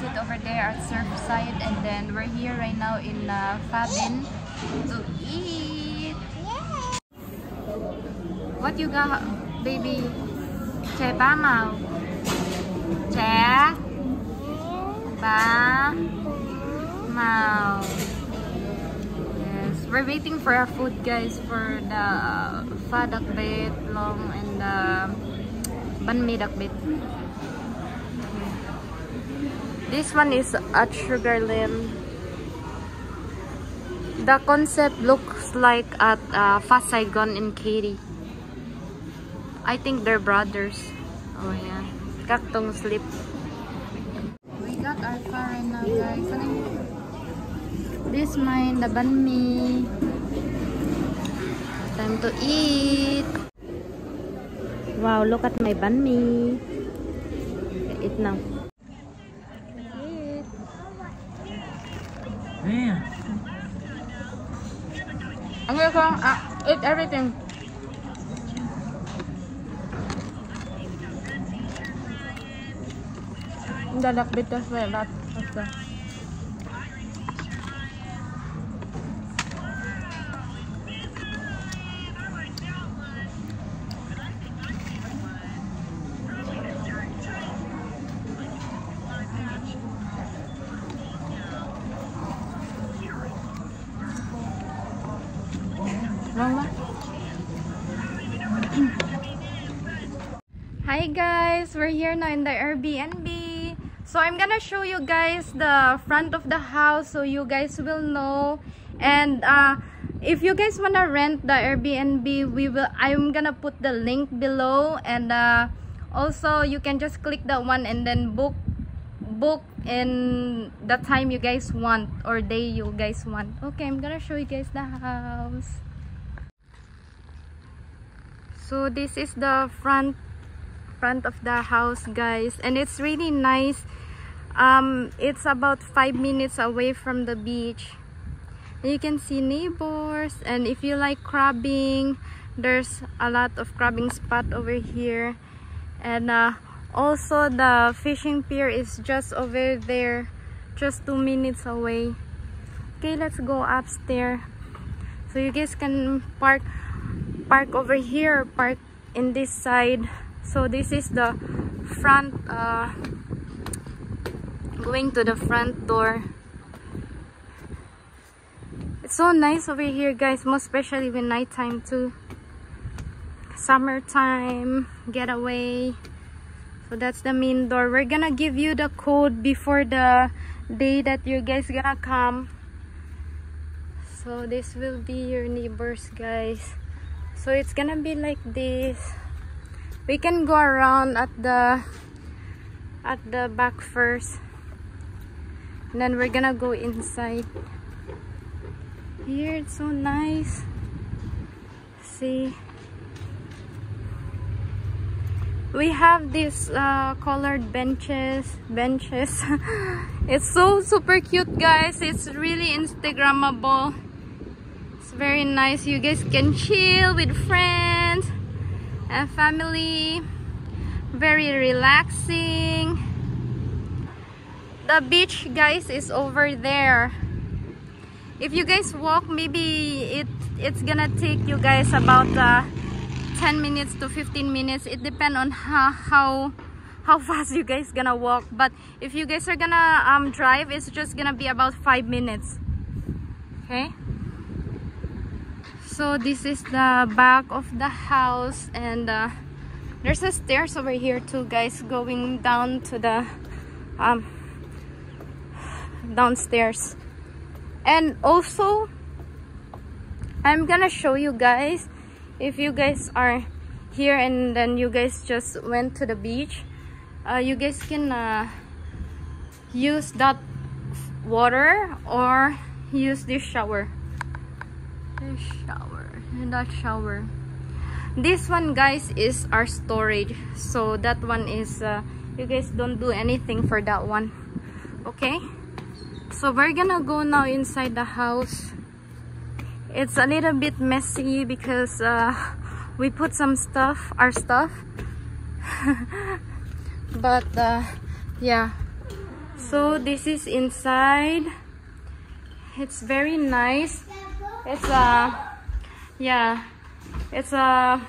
visit over there at Surfside and then we're here right now in uh, Fabin to eat. What you got, baby? Trẻ ba màu. Trẻ ba màu. Yes, we're waiting for our food, guys, for the đặc biệt, long, and the banh mi biệt. This one is at Sugar Land. The concept looks like at uh, Fa Saigon in Katy. I think they're brothers. Oh yeah. Kaktong slip. We got our car right now guys. This mine, the banh mi. Time to eat. Wow, look at my banh mi. Eat now. Yeah. I'm gonna go uh, eat everything. Dadakbit as well, that after. Now in the Airbnb. So I'm gonna show you guys the front of the house so you guys will know. And uh, if you guys wanna rent the Airbnb, we will. I'm gonna put the link below, and uh, also you can just click that one and then book book in the time you guys want or day you guys want. Okay, I'm gonna show you guys the house. So this is the front front of the house guys. And it's really nice. Um it's about five minutes away from the beach. You can see neighbors. And if you like crabbing there's a lot of crabbing spot over here. And uh, also the fishing pier is just over there just two minutes away. Okay let's go upstairs. So you guys can park park over here park in this side so this is the front uh, going to the front door. It's so nice over here guys most especially when nighttime too. Summertime getaway. So that's the main door. We're gonna give you the code before the day that you guys gonna come. So this will be your neighbors guys. So it's gonna be like this we can go around at the at the back first. And then we're gonna go inside. Here it's so nice. See? We have these uh, colored benches benches. It's so super cute guys. It's really instagrammable. It's very nice. You guys can chill with friends and family. Very relaxing. The beach guys is over there. If you guys walk maybe it it's gonna take you guys about uh, 10 minutes to 15 minutes. It depends on how how how fast you guys gonna walk. But if you guys are gonna um drive it's just gonna be about five minutes. Okay so this is the back of the house and uh, there's a stairs over here too guys going down to the um downstairs. And also I'm gonna show you guys if you guys are here and then you guys just went to the beach uh, you guys can uh, use that water or use this shower. This shower and that shower. This one guys is our storage. So that one is uh, you guys don't do anything for that one. Okay? So we're gonna go now inside the house. It's a little bit messy because uh, we put some stuff our stuff. But uh, yeah. So this is inside. It's very nice. It's a yeah. It's a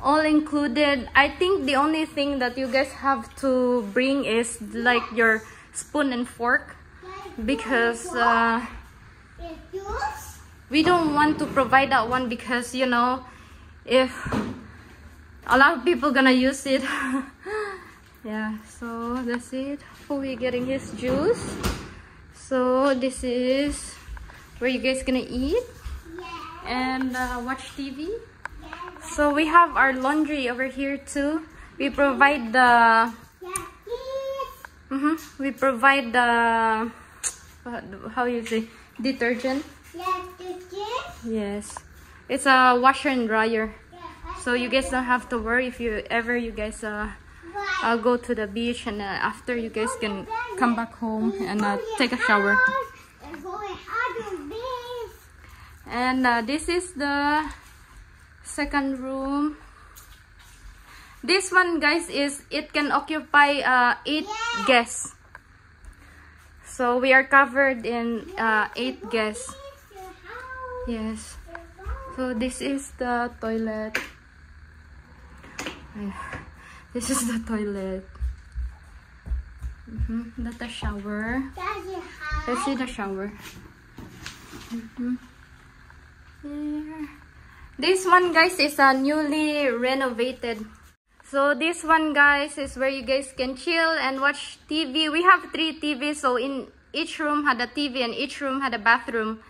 all included. I think the only thing that you guys have to bring is like your spoon and fork. Because uh, we don't want to provide that one because you know if a lot of people gonna use it. Yeah so that's it. We getting his juice? So this is where you guys gonna eat and uh, watch TV so we have our laundry over here too. We provide the mm -hmm, we provide the how you say detergent. Yes. It's a washer and dryer. So you guys don't have to worry if you ever you guys uh I'll go to the beach and uh, after you guys can come back home and uh, take a shower. And uh, this is the second room. This one guys is it can occupy uh, 8 guests. So we are covered in uh, 8 guests. Yes. So this is the toilet. This is the toilet. Mm -hmm. That's the shower. Let's see the shower. Mm -hmm. This one guys is a newly renovated. So this one guys is where you guys can chill and watch TV. We have three TVs so in each room had a TV and each room had a bathroom.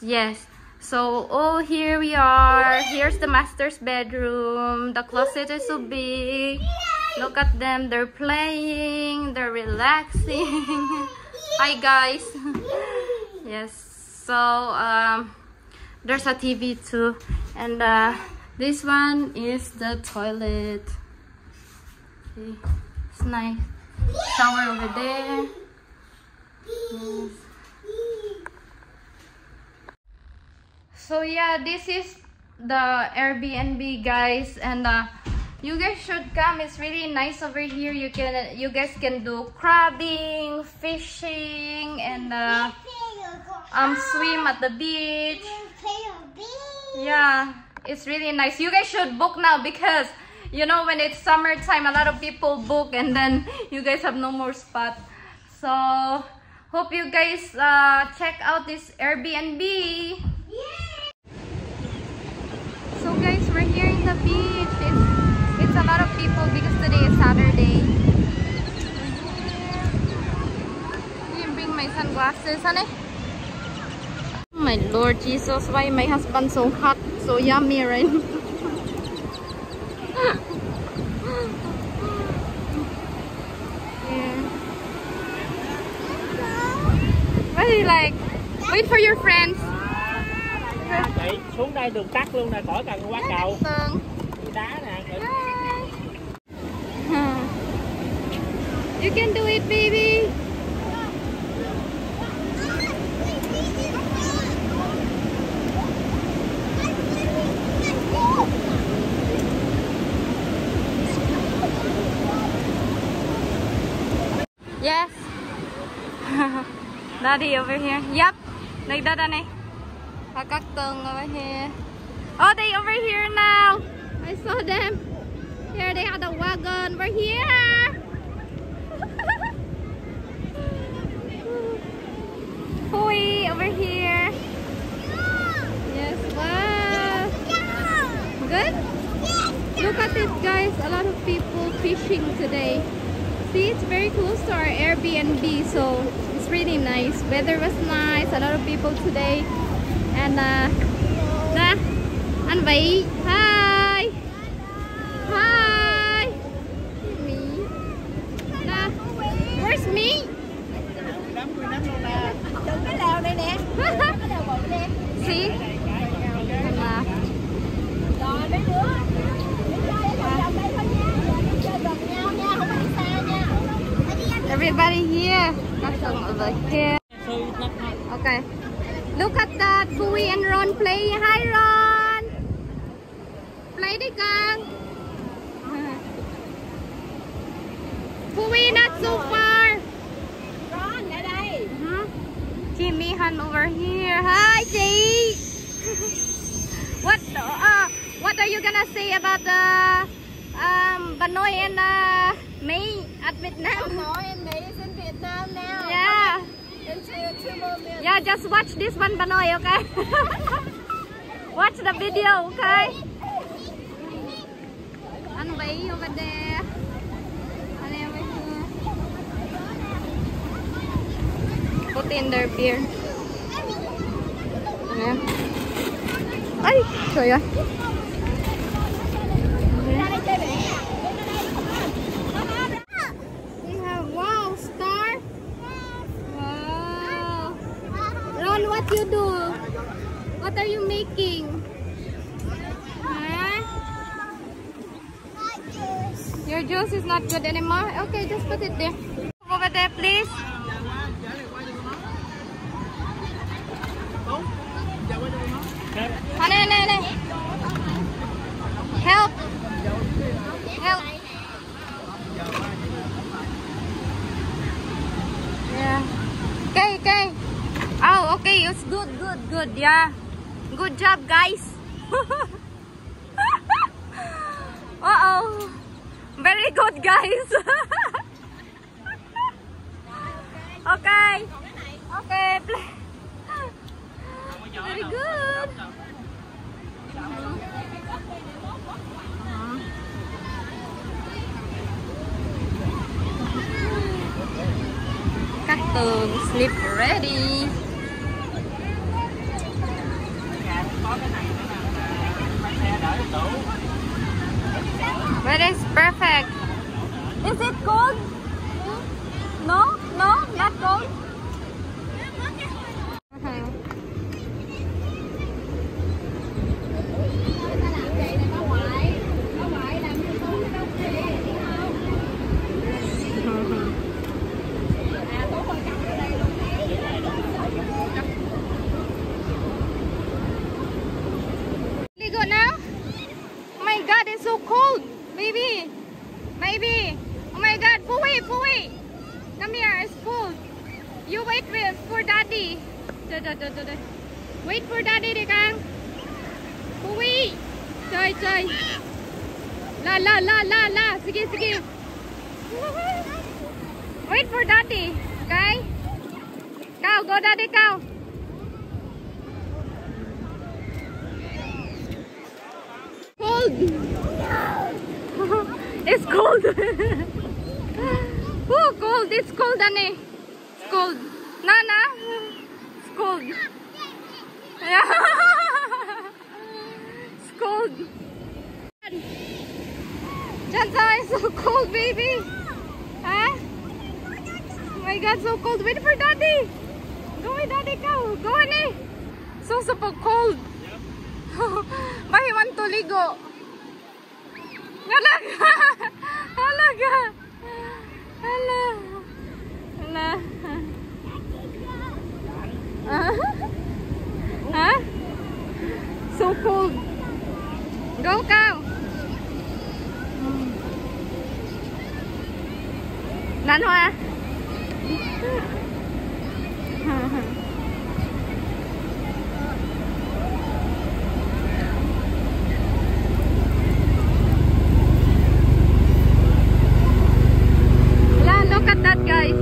Yes. So, oh, here we are. Here's the master's bedroom. The closet is so big. Look at them. They're playing. They're relaxing. Hi, guys. yes. So, um, there's a TV too. And uh, this one is the toilet. Okay. It's nice. Shower over there. Yes. so yeah this is the airbnb guys and uh, you guys should come it's really nice over here you can you guys can do crabbing fishing and uh, um swim at the beach yeah it's really nice you guys should book now because you know when it's summertime a lot of people book and then you guys have no more spot so hope you guys uh, check out this airbnb so guys, we're here in the beach. It's, it's a lot of people because today is Saturday. I didn't bring my sunglasses, honey. My Lord Jesus, why my husband so hot, so yummy right yeah. What do you like? Wait for your friends. Chị xuống đây đường tắt luôn nè, khỏi cần qua cầu. Đá nè. You can do it, baby. Daddy over here. Yep. Eh. Kakaktung over here. Oh, they over here now. I saw them. Here they have the wagon. We're here. Hui over here. Yes, wow. Good? Look at this guys. A lot of people fishing today. See, it's very close to our Airbnb, so really nice. Weather was nice. A lot of people today and uh, nè anh vị hi Ready, gang? Pui, not so far. Ron, ở đây. Huh? Over here. Hi, Jay. what, uh, what are you gonna say about the um, Banoy and uh, May at Vietnam? Banoy and May is in Vietnam now. Yeah. Yeah, just watch this one, Banoy, okay? watch the video, okay? And way over there. And over here. Put in their beer. Ayan. Ay, trời ơi. Ra đây chơi mẹ. We have wow star. Wow. Ron, what you do? What are you making? Huh? Your juice is not good anymore. Okay, just put it there. Over there, please. Help. Help. Yeah. Okay, okay. Oh, okay. It's good, good, good. Yeah. Good job, guys. Uh-oh. Very good, guys. my god, it's so cold. Baby. Baby. Oh my god, Pui, Pui. Come here, it's cold. You wait for daddy. Da, da, da, da, da. Wait for daddy đi Cang. Pui. Trời trời. La la la la la. Sige sige. Wait for daddy. Okay? Cao, go daddy Cao. Cold. It's cold. oh, cold. It's cold, Annie. It's cold. Nana. It's cold. It's cold. Jansa is so cold, baby. Huh? Oh my God, so cold. Wait for daddy. Go with daddy, go. Go, Annie. So super cold. Mahiwan to ligo. Halaga! Halaga! Hala! Hala! Ah? Huh? So cold. Go, cow! Lan hoa? La, look at that, guys.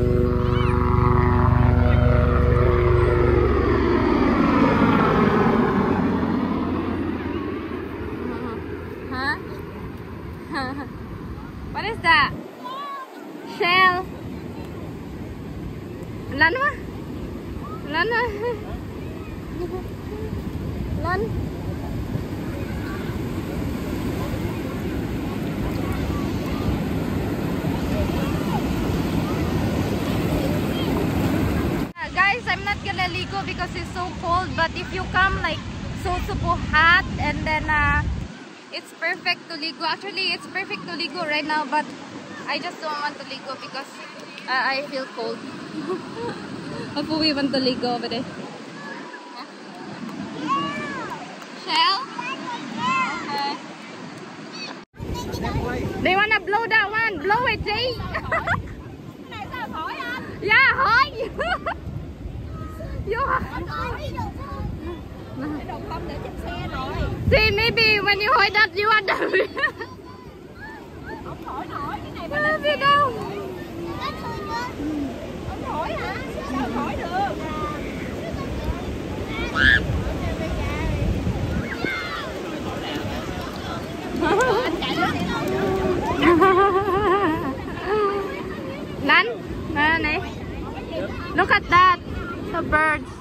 Huh? what is that? Shell. Lan quá. Lan á. Lan. Uh, guys, I'm not gonna ligo because it's so cold. But if you come like so super hot and then uh, it's perfect to ligo. Actually, it's perfect to ligo right now. But I just don't want to ligo because uh, I feel cold. Ako we want to ligo over there. Shell? Okay. They wanna blow that one. Blow it, Jay. Sao hỏi anh? yeah, hả Đồng không See, when you hold that, you are này. Look at that, the birds.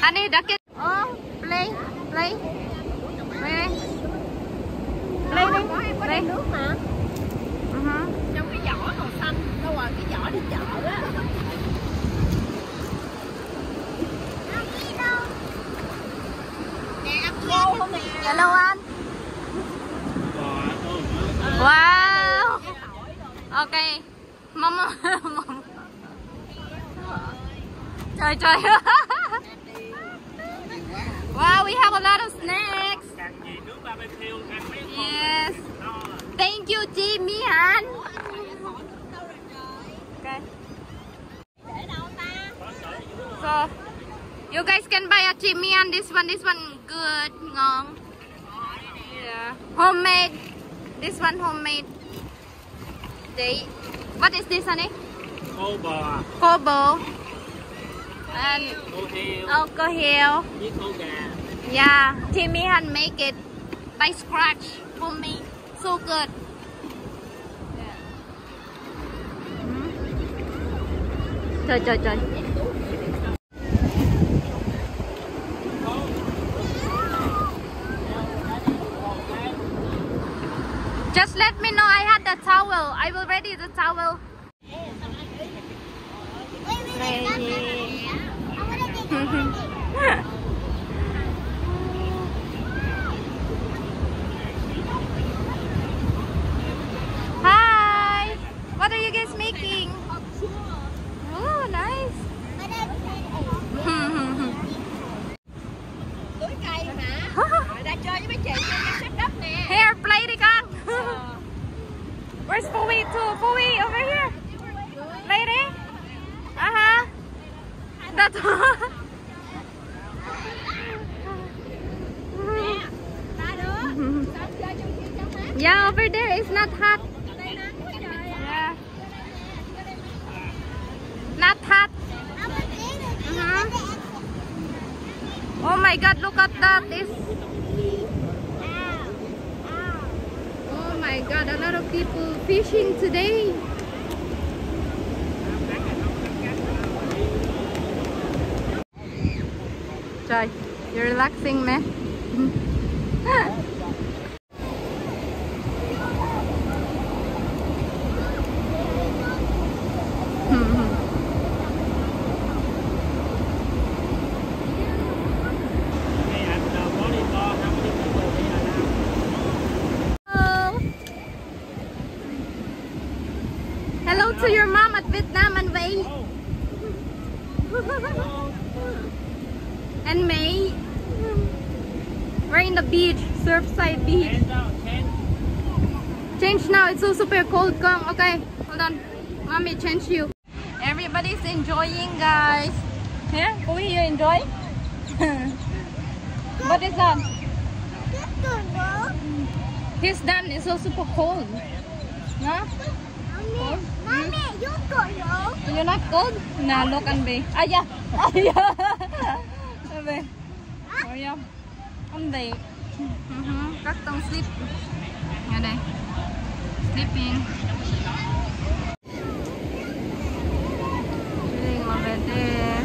Honey, duck it. Oh, play, play, play. Play đi, play. nước mà Uh-huh. Trong cái vỏ màu xanh Đâu rồi cái vỏ đi chợ á Hello anh. Wow. Mama. Mama. Trời trời. wow, we have a lot of snacks. cần gì nước barbecue ăn mấy con Yes. Thank you, Jimmy Han. Okay. Để đâu ta So, you guys can buy a Jimmy Han. This one, this one good. Ngon. Yeah. Homemade. This one homemade. They, what is this, honey? bò Kobo. And khô heo alcohol. với khô gà Yeah, Jimmy Han make it by scratch for me. So good. Mm. Trời trời trời. Just let me know I had the towel. I will ready the towel. Hi. What are you guys making? Oh, nice. Tưới cây hả Rồi ra chơi với mấy chị trên cái xếp đất nè Here, play đi con. Where's Pui too? Pui, over here. Đi. Uh-huh. That's Yeah, over there. It's not hot. Not hot. Uh-huh. Oh my god, look at that. It's Oh my god, a lot of people fishing today. Trời, you're relaxing, man. Hey, anh uh, volleyball, how many people here now? Hello. Hello to your mom at Vietnam and Vay. and May. We're in the beach, Surfside Beach. Hands out, hands. Change now, it's so super cold. Come, okay, hold on. Mommy, change you. Everybody's enjoying, guys. Yeah, over here, enjoy. what is that? His dam is so super cold. No? You're not cold? Nah, look and be. Ah, yeah. Ah, yeah. Be. Oh, yeah. Bị uh Các tông sleep Ở đây Sleeping Chilling over there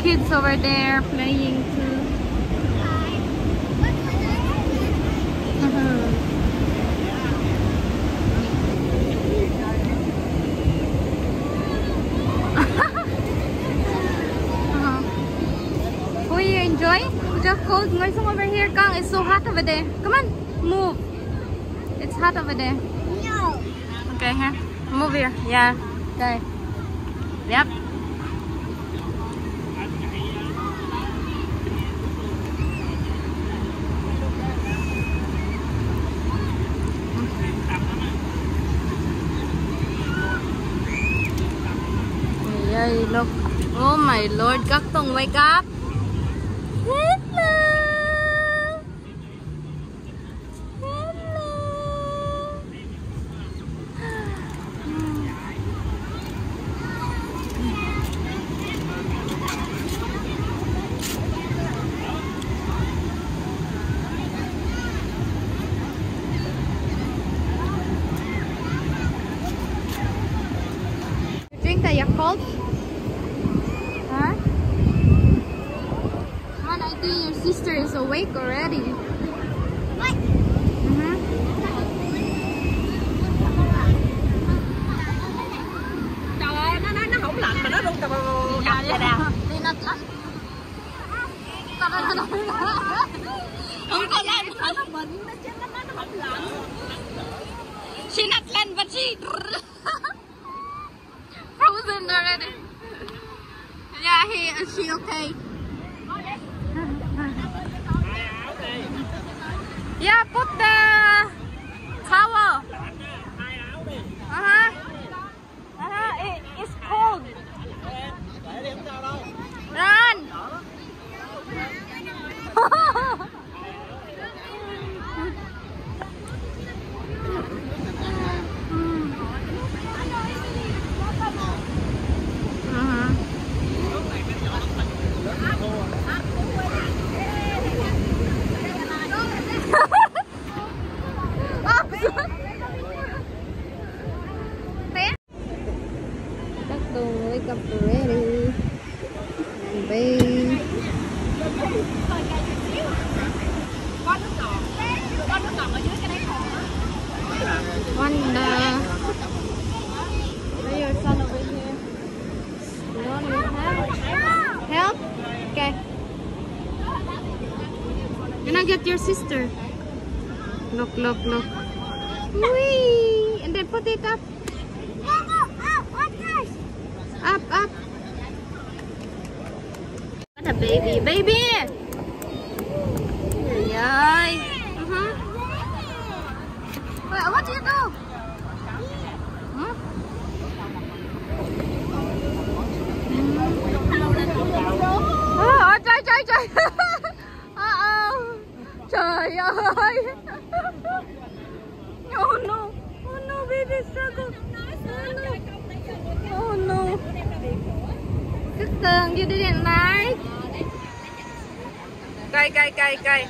Kids over there playing too Uh-huh. Who you enjoy? Just. Ngồi xuống over here, Kang. It's so hot over there. Come on, move. It's hot over there. No. Okay, huh? Move here. Yeah. Okay. Yep. Look. Oh my lord, các tùng wake up. Your sister. Look, look, look. Cây cây.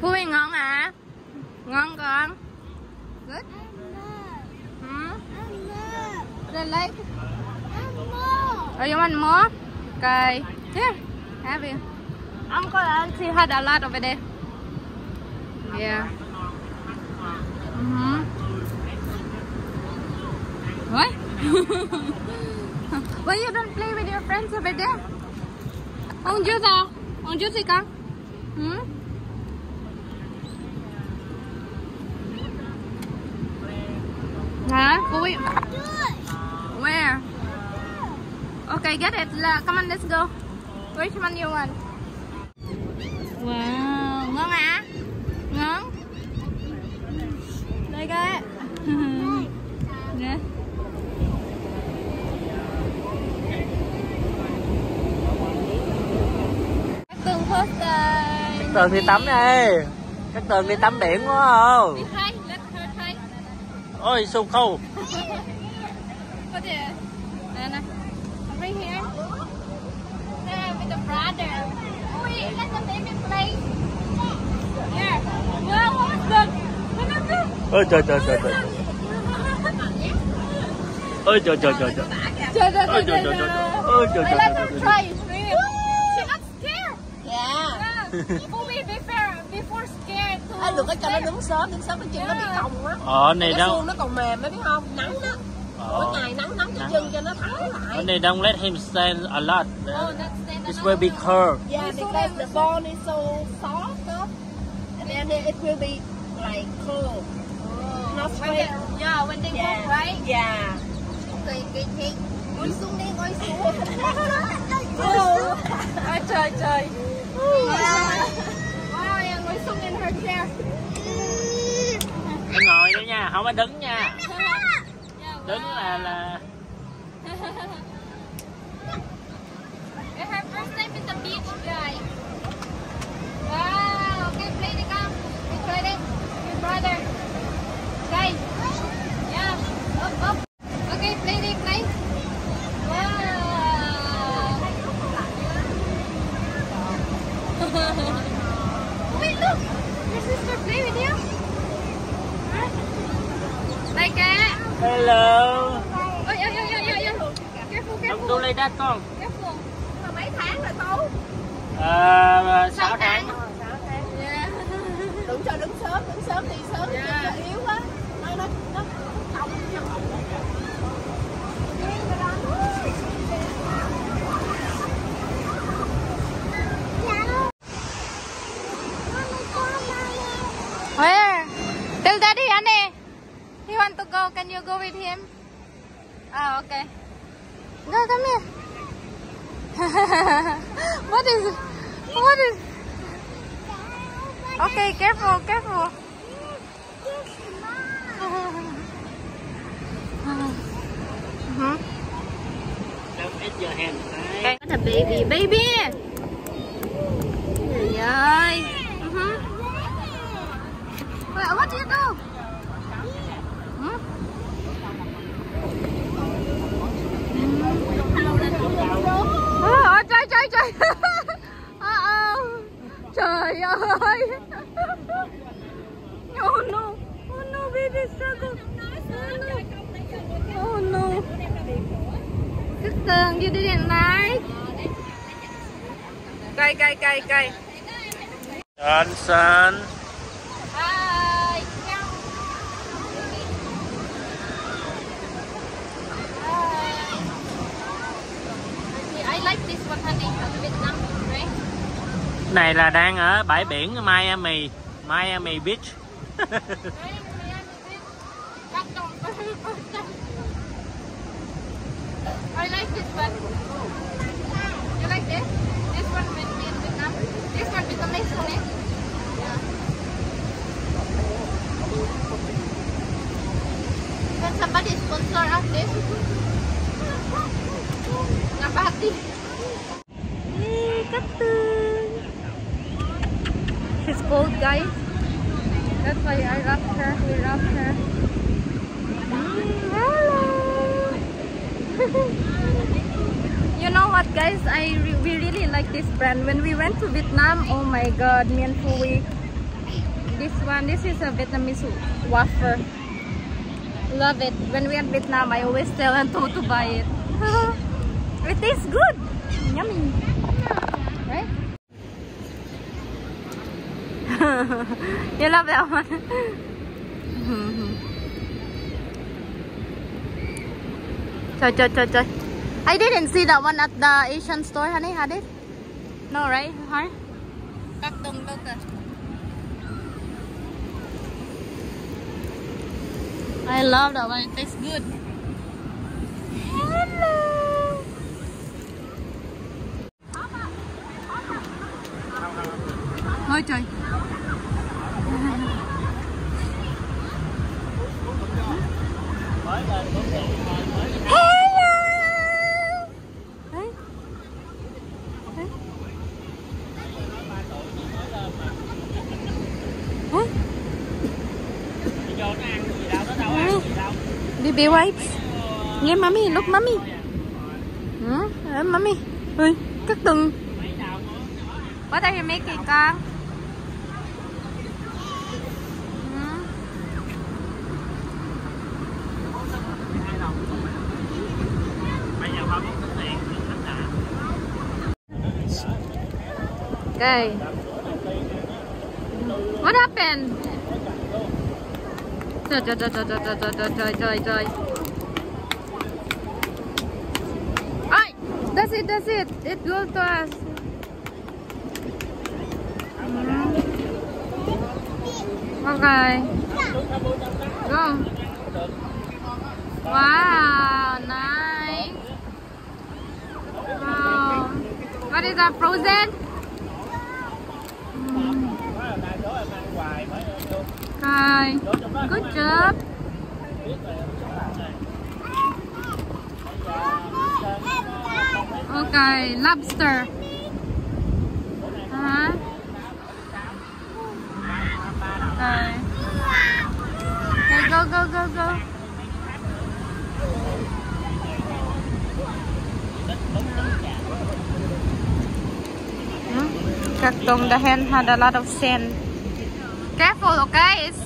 Phui ngon à? Ngon con. Good. Hmm? They like. Oh, you want more? Okay. Here, have you. Uncle Auntie had a lot over there. Yeah. Mm-hmm. What? Why you don't play with your friends over there? Ông chưa sao? Ông chưa gì con? Hmm? Hả? Vui. Where? Okay, get it. Come on, let's go. Which one you want? Wow, ngon hả? Ngon. Đây cái. yeah. Các tường first day. Tường đi tắm đi các tường đi tắm biển quá không Đi thay, let her thay. ôi su khâu Put it. Nana. Over here. There with the brother. Wait, let the baby play. Here. Wow, what's that? What is this? ôi trời trời trời trời ôi trời trời trời trời Trời trời Ôi, trời trời, trời trời, trời. trời. Ôi, trời, Wait, trời, let trời, her trời, Ê, đừng có cho nó đứng sớm đứng sớm cái chân nó bị cong á ờ này cái đâu xương nó còn mềm á biết không nắng đó mỗi ờ ngày nắng nắng cái chân cho nó thẳng lại ở này don't let him stand a lot Oh, that's stand it will be curved Yeah, because the bone is so soft, up, and then it will be like curved, not When straight. they, yeah, when they Yeah. walk, right? Yeah. Cây cây. Ngồi xuống đi, ngồi xuống. Ôi trời trời. Wow. Em ngồi xuống in her chair. Em ngồi đi nha không có đứng nha đứng là là Hello. Ôi, ôi, ôi, ôi, ôi, ôi. Careful, Don't careful. do like that con. Careful. Mà mấy tháng rồi cô? Ờ, 6 tháng. Yeah. Đừng cho đứng sớm, đứng sớm đi sớm Dạ. yeah. nó yếu quá. Nó nó nó cong cho Where? Tell daddy, Anne. He want to go. Can you go with him? Oh, okay. Go, come here. what is it? What is Okay, careful, careful. Mhm. Don't hit your hand. Right? What a baby, baby. Yay. Mhm. Wait, what do you do? Oh, trời trời trời. Uh oh. Trời ơi. something you điện máy, Cây, cây, cây, cây. Sun, sun. này là đang ở bãi biển Miami, Miami Beach. I like this one. You like this? This one when we in Vietnam. This one Vietnamese one, eh? Yeah. Can somebody sponsor us this? Nabati. Hey, Captain. She's cold, guys. That's why I wrapped her. We wrapped her. Mm, hello. you know what, guys? I re we really like this brand. When we went to Vietnam, oh my God, me and Phui. This one, this is a Vietnamese wafer. Love it. When we are at Vietnam, I always tell Anto to buy it. it tastes good. Yummy. Right? you love that one? Trời trời trời trời I didn't see that one at the Asian store, honey, had it? No, right? Huh? Các đông đâu cả. I love that one. It tastes good. Hello. Ôi trời. Be right. Yeah, mommy, look, mommy. Hmm? Uh, mommy. Ơi, các từng. What are you making, con? Hmm? Trời trời trời trời trời trời trời trời trời. Ay, that's it, that's it. It goes to us. Mhm. Okay. Go. Wow, nice. Wow. What is that, frozen? Hai Good job. OK, lobster. Uh-huh. Okay. Okay, go, go, go, go. Hmm? The hand had a lot of sand. Careful, okay? It's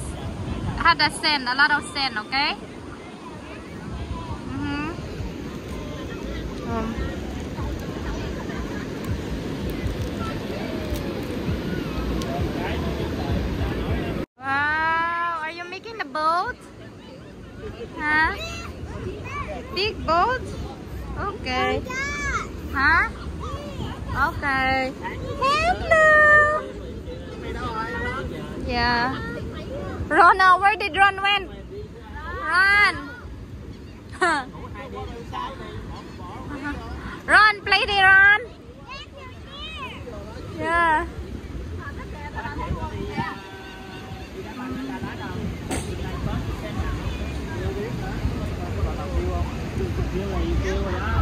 had the sand, a lot of sand, okay? Mm -hmm. um. Wow, are you making the boat? Huh? Big boat? Okay. Huh? Okay. Hello! Yeah. Ron, now, where did Ron went? Run. run, play the run. Yeah. Chưa là gì chưa rồi đó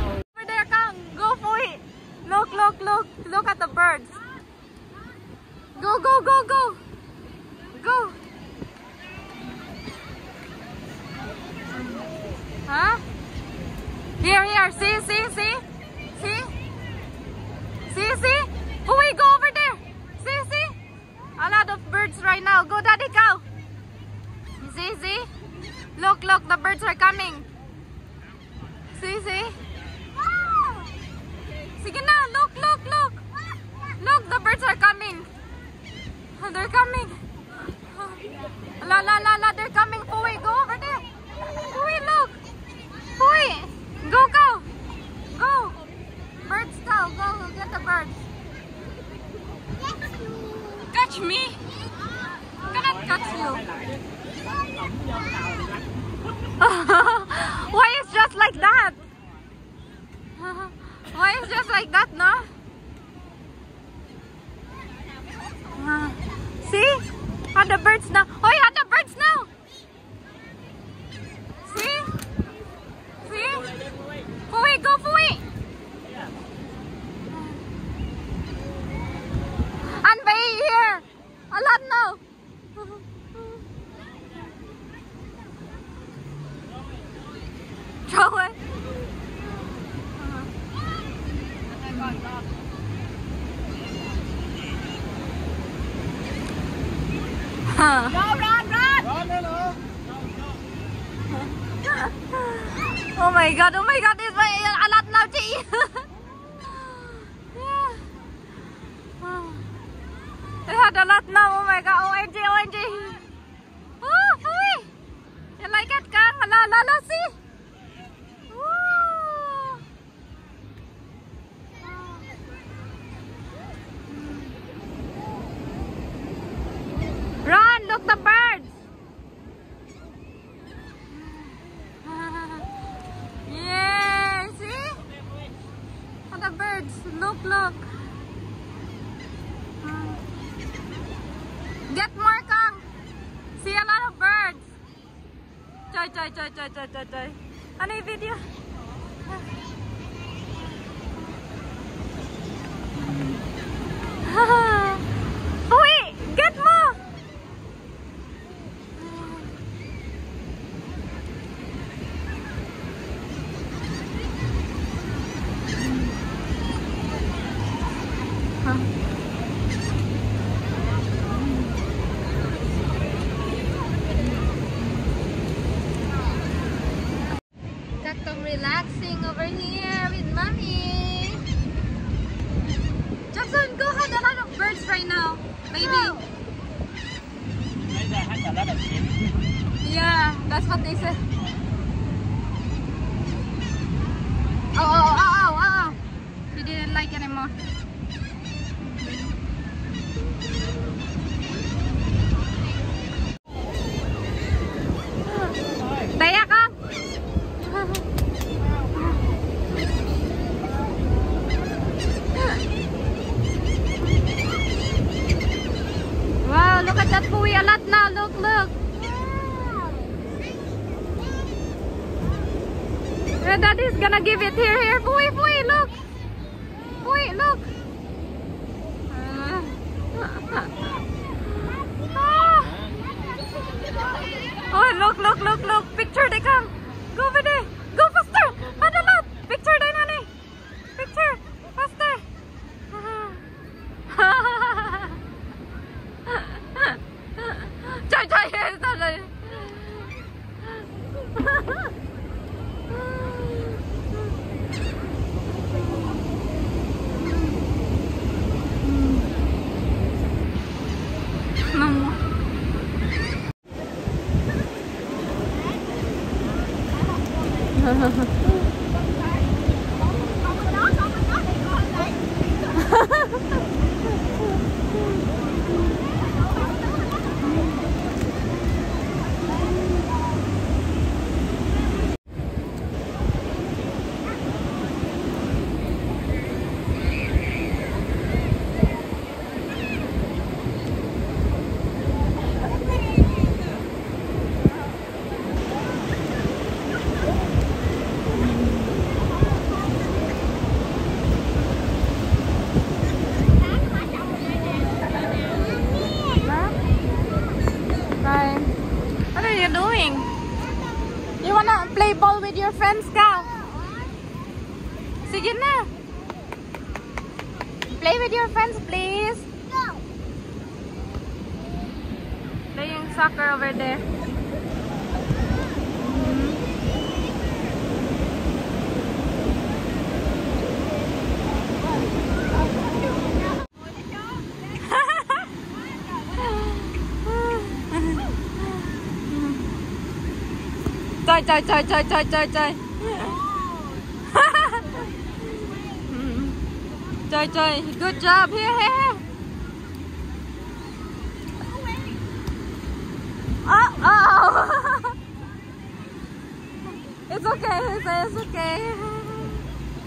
coy coy coy. Aneh video. give it here. Your friends? Sige na. Play with your friends, please. Playing soccer over there. Trời trời trời trời trời trời trời trời Good job Here here here Oh oh It's okay it's okay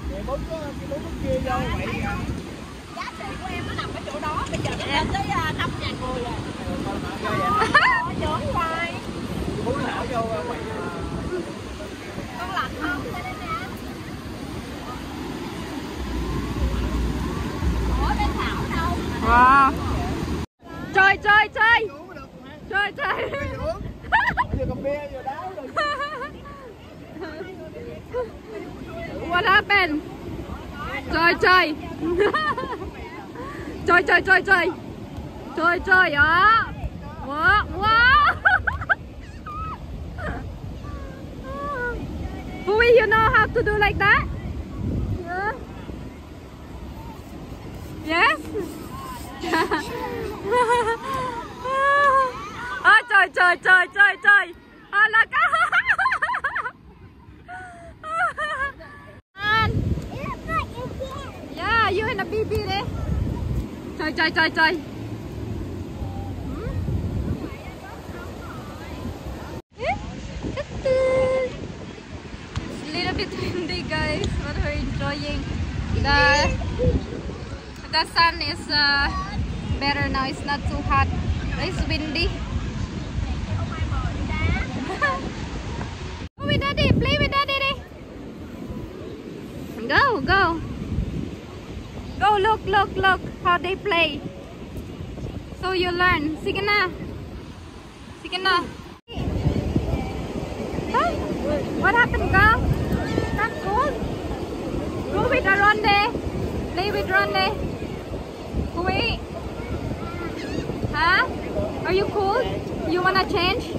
Vậy bốn cái bốn kia vậy giá trị của em nó nằm ở chỗ đó bây giờ nó lên tới năm ngàn người rồi hoài Bốn lão vô. con lạnh không đây đây nè ủa bên thảo đâu Wow Chơi chơi chơi Chơi chơi rồi. What happened? Chơi chơi Chơi chơi chơi chơi Chơi chơi á Wow Wow Hui, you know how to do like that? Yeah. Yes? À, trời trời trời trời trời à, là cá. Yeah, you and a baby there. Trời trời trời trời. It's a little bit windy, guys, but we're enjoying the the sun is uh, better now. It's not too hot. It's windy. Go with daddy. Play with daddy. Go, go. Go, look, look, look how they play. So you learn. Sige na. Sige na. Huh? What happened, girl? Not cold? Go with Ronde. Play with Ronde. Wait. Huh? Are you cold? You wanna change?